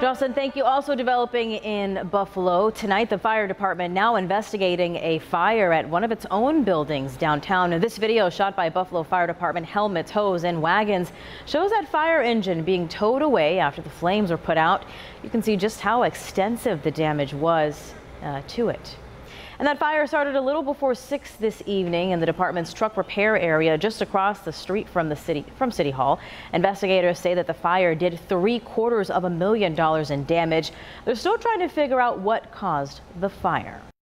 Jocelyn, thank you. Also developing in Buffalo tonight, the fire department now investigating a fire at one of its own buildings downtown. This video shot by Buffalo Fire Department helmets, hose, and wagons shows that fire engine being towed away after the flames were put out. You can see just how extensive the damage was uh, to it. And that fire started a little before 6 this evening in the department's truck repair area just across the street from the city from City Hall. Investigators say that the fire did three quarters of a million dollars in damage. They're still trying to figure out what caused the fire.